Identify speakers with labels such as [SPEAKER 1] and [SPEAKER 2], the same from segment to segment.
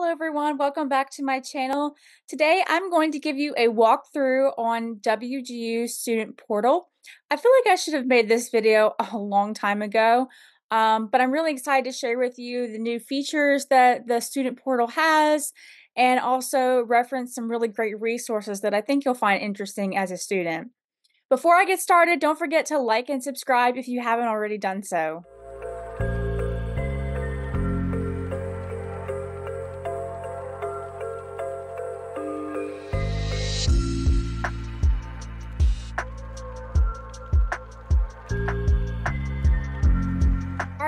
[SPEAKER 1] Hello everyone, welcome back to my channel. Today I'm going to give you a walkthrough on WGU Student Portal. I feel like I should have made this video a long time ago, um, but I'm really excited to share with you the new features that the Student Portal has and also reference some really great resources that I think you'll find interesting as a student. Before I get started, don't forget to like and subscribe if you haven't already done so.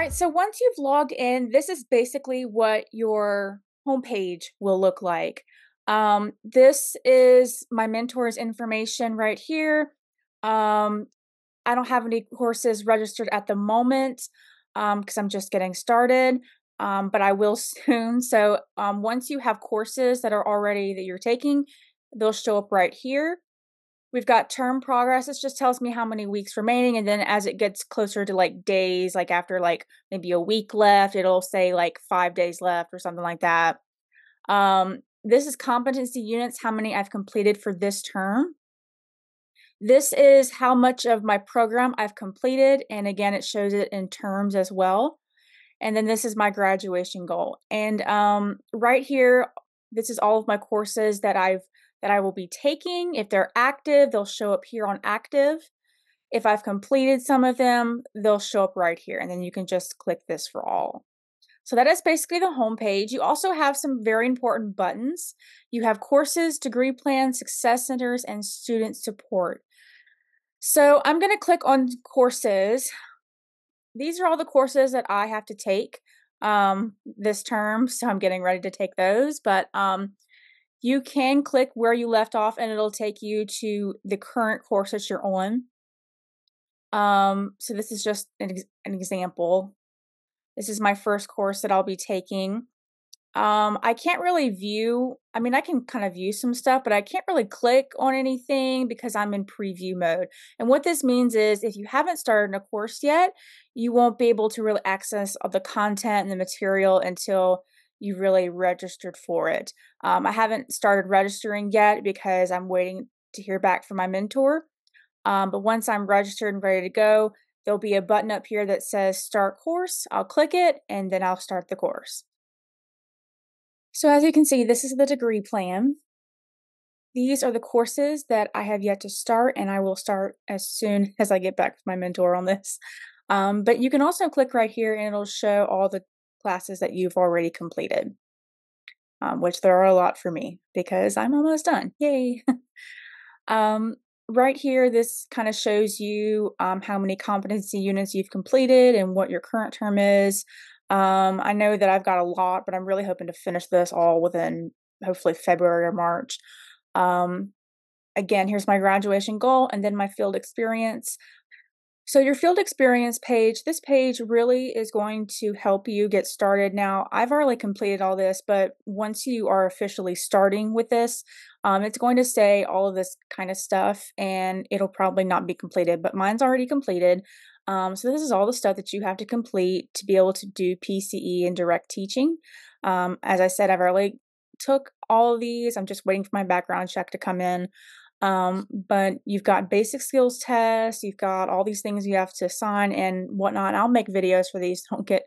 [SPEAKER 1] Right, so once you've logged in, this is basically what your homepage will look like. Um, this is my mentor's information right here. Um, I don't have any courses registered at the moment because um, I'm just getting started, um, but I will soon. So um, once you have courses that are already that you're taking, they'll show up right here. We've got term progress. This just tells me how many weeks remaining. And then as it gets closer to like days, like after like maybe a week left, it'll say like five days left or something like that. Um, this is competency units, how many I've completed for this term. This is how much of my program I've completed. And again, it shows it in terms as well. And then this is my graduation goal. And um, right here, this is all of my courses that I've that I will be taking. If they're active, they'll show up here on active. If I've completed some of them, they'll show up right here. And then you can just click this for all. So that is basically the home page. You also have some very important buttons. You have courses, degree plans, success centers, and student support. So I'm going to click on courses. These are all the courses that I have to take um, this term. So I'm getting ready to take those. But um, you can click where you left off and it'll take you to the current course that you're on. Um, so this is just an, an example. This is my first course that I'll be taking. Um, I can't really view, I mean, I can kind of view some stuff, but I can't really click on anything because I'm in preview mode. And what this means is if you haven't started a course yet, you won't be able to really access all the content and the material until you really registered for it. Um, I haven't started registering yet because I'm waiting to hear back from my mentor. Um, but once I'm registered and ready to go, there'll be a button up here that says start course. I'll click it and then I'll start the course. So as you can see, this is the degree plan. These are the courses that I have yet to start, and I will start as soon as I get back with my mentor on this. Um, but you can also click right here and it'll show all the classes that you've already completed, um, which there are a lot for me because I'm almost done. Yay! um, right here, this kind of shows you um, how many competency units you've completed and what your current term is. Um, I know that I've got a lot, but I'm really hoping to finish this all within hopefully February or March. Um, again, here's my graduation goal and then my field experience. So, your field experience page, this page really is going to help you get started. Now, I've already completed all this, but once you are officially starting with this, um, it's going to say all of this kind of stuff and it'll probably not be completed, but mine's already completed. Um, so, this is all the stuff that you have to complete to be able to do PCE and direct teaching. Um, as I said, I've already took all of these. I'm just waiting for my background check to come in. Um, but you've got basic skills tests, you've got all these things you have to sign and whatnot. I'll make videos for these. Don't get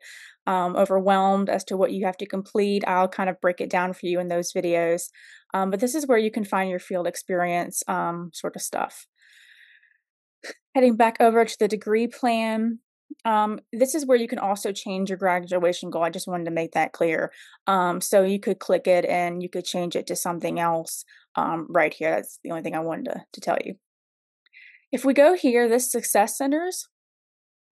[SPEAKER 1] um, overwhelmed as to what you have to complete. I'll kind of break it down for you in those videos. Um, but this is where you can find your field experience um, sort of stuff. Heading back over to the degree plan, um, this is where you can also change your graduation goal. I just wanted to make that clear. Um, so you could click it and you could change it to something else um, right here. That's the only thing I wanted to, to tell you. If we go here, this Success Centers,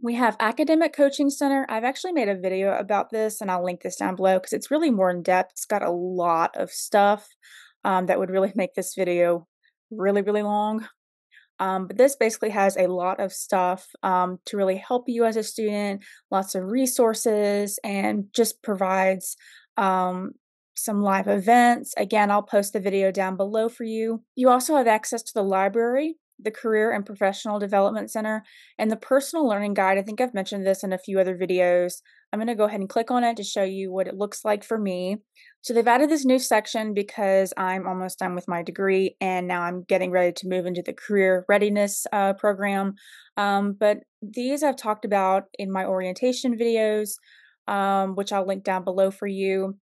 [SPEAKER 1] we have Academic Coaching Center. I've actually made a video about this and I'll link this down below because it's really more in depth. It's got a lot of stuff um, that would really make this video really, really long. Um, but this basically has a lot of stuff um, to really help you as a student, lots of resources, and just provides um, some live events. Again, I'll post the video down below for you. You also have access to the library, the Career and Professional Development Center, and the Personal Learning Guide. I think I've mentioned this in a few other videos. I'm going to go ahead and click on it to show you what it looks like for me. So they've added this new section because I'm almost done with my degree and now I'm getting ready to move into the career readiness uh, program. Um, but these I've talked about in my orientation videos, um, which I'll link down below for you.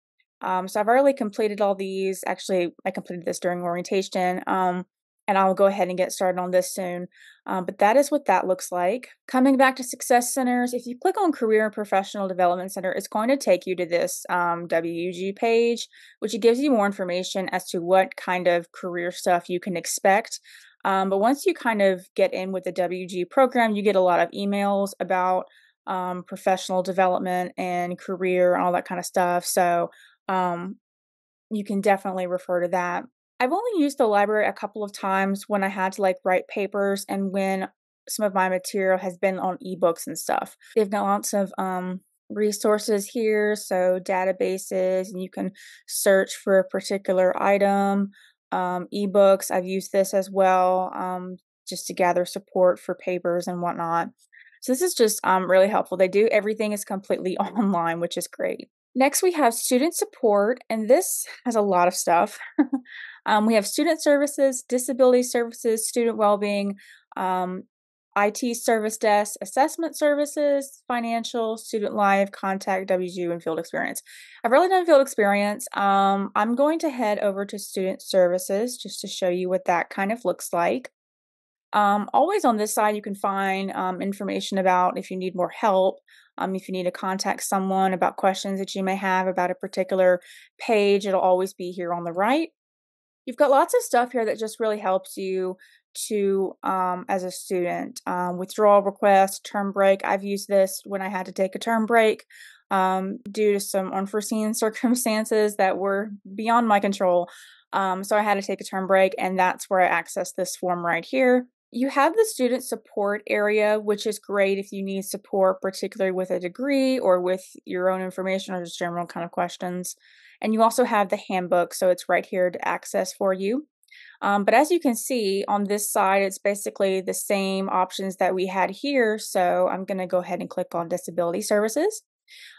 [SPEAKER 1] Um, so I've already completed all these. Actually, I completed this during orientation. Um, and I'll go ahead and get started on this soon. Um, but that is what that looks like. Coming back to Success Centers, if you click on Career and Professional Development Center, it's going to take you to this um, WGU page, which gives you more information as to what kind of career stuff you can expect. Um, but once you kind of get in with the WG program, you get a lot of emails about um, professional development and career and all that kind of stuff. So um, you can definitely refer to that. I've only used the library a couple of times when I had to like write papers and when some of my material has been on ebooks and stuff. They've got lots of um, resources here, so databases, and you can search for a particular item. Um, ebooks, I've used this as well um, just to gather support for papers and whatnot. So this is just um, really helpful. They do everything is completely online, which is great. Next, we have student support, and this has a lot of stuff. um, we have student services, disability services, student well-being, um, IT service desk, assessment services, financial, student life, contact, WGU, and field experience. I've really done field experience. Um, I'm going to head over to student services just to show you what that kind of looks like. Um, always on this side, you can find um, information about if you need more help, um, if you need to contact someone about questions that you may have about a particular page, it'll always be here on the right. You've got lots of stuff here that just really helps you to, um, as a student, um, withdrawal request, term break. I've used this when I had to take a term break um, due to some unforeseen circumstances that were beyond my control. So I had to take a term break, and that's where I access this form right here. You have the student support area, which is great if you need support, particularly with a degree or with your own information or just general kind of questions. And you also have the handbook, so it's right here to access for you. Um, but as you can see on this side, it's basically the same options that we had here. So I'm going to go ahead and click on disability services.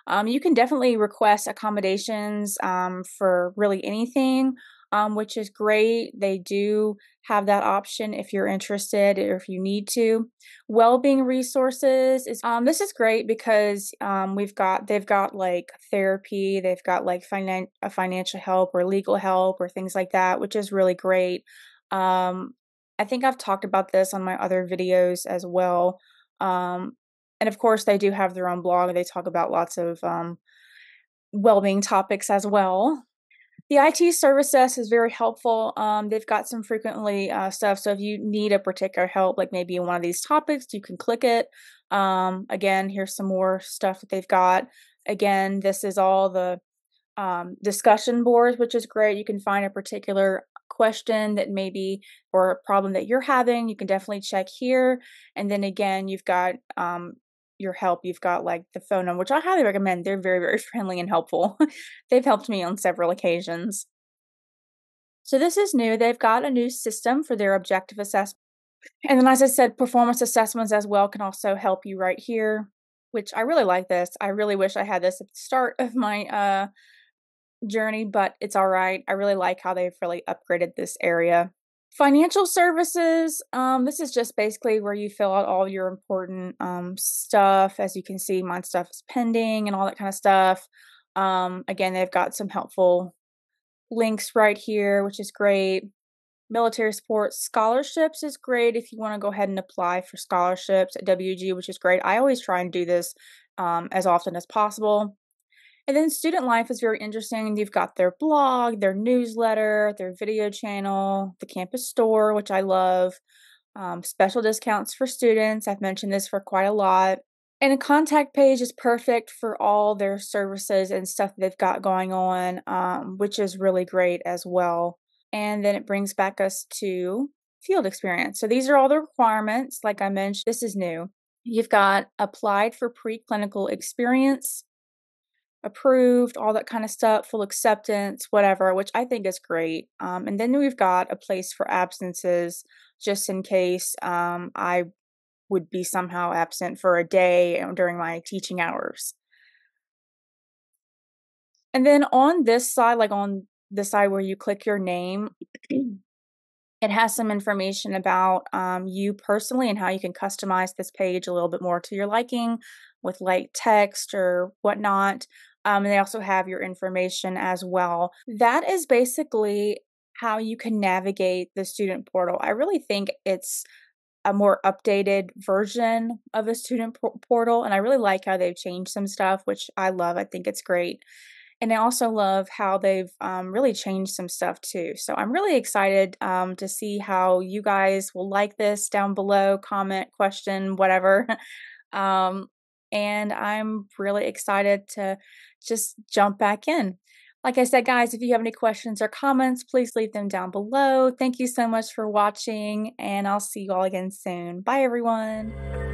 [SPEAKER 1] Um, you can definitely request accommodations um, for really anything um, which is great. They do have that option if you're interested or if you need to. Well-being resources is um, this is great because um, we've got they've got like therapy, they've got like finan- financial help or legal help or things like that, which is really great. Um, I think I've talked about this on my other videos as well. Um, and of course, they do have their own blog. They talk about lots of um, well-being topics as well. The IT service desk is very helpful. Um, they've got some frequently uh, stuff. So if you need a particular help, like maybe in one of these topics, you can click it. Um, again, here's some more stuff that they've got. Again, this is all the um, discussion boards, which is great. You can find a particular question that maybe or a problem that you're having. You can definitely check here. And then again, you've got um, your help, you've got like the phone number, which I highly recommend. They're very, very friendly and helpful. They've helped me on several occasions. So this is new. They've got a new system for their objective assessment. And then, as I said, performance assessments as well can also help you right here, which I really like this. I really wish I had this at the start of my uh, journey, but it's all right. I really like how they've really upgraded this area. Financial services, um, this is just basically where you fill out all your important um, stuff. As you can see, my stuff is pending and all that kind of stuff. Um, again, they've got some helpful links right here, which is great. Military support scholarships is great if you want to go ahead and apply for scholarships at WG, which is great. I always try and do this um, as often as possible. And then student life is very interesting. You've got their blog, their newsletter, their video channel, the campus store, which I love, um, special discounts for students. I've mentioned this for quite a lot. And a contact page is perfect for all their services and stuff they've got going on, um, which is really great as well. And then it brings back us to field experience. So these are all the requirements. Like I mentioned, this is new. You've got applied for preclinical experience, approved, all that kind of stuff, full acceptance, whatever, which I think is great. Um, and then we've got a place for absences just in case um, I would be somehow absent for a day during my teaching hours. And then on this side, like on the side where you click your name, it has some information about um, you personally and how you can customize this page a little bit more to your liking with like text or whatnot. Um, and they also have your information as well. That is basically how you can navigate the student portal. I really think it's a more updated version of the student portal, and I really like how they've changed some stuff, which I love. I think it's great. And I also love how they've um, really changed some stuff too. So I'm really excited um, to see how you guys will like this down below. Comment, question, whatever. um, and I'm really excited to just jump back in. Like I said, guys, if you have any questions or comments, please leave them down below. Thank you so much for watching, and I'll see you all again soon. Bye, everyone.